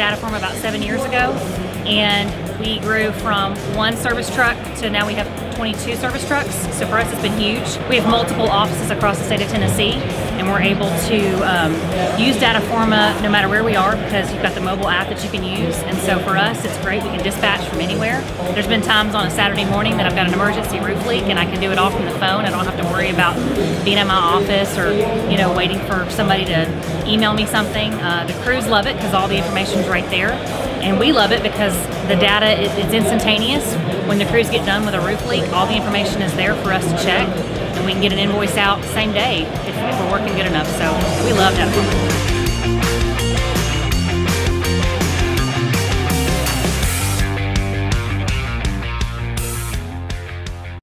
Dataforma about seven years ago and we grew from one service truck to now we have 22 service trucks. So for us, it's been huge. We have multiple offices across the state of Tennessee, and we're able to um, use Dataforma no matter where we are because you've got the mobile app that you can use. And so for us, it's great. We can dispatch from anywhere. There's been times on a Saturday morning that I've got an emergency roof leak, and I can do it all from the phone. I don't have to worry about being in my office or you know waiting for somebody to email me something. Uh, the crews love it because all the information's right there, and we love it because the data is it's instantaneous. When the crews get done with a roof leak, all the information is there for us to check, and we can get an invoice out same day if, if we're working good enough. So we love that.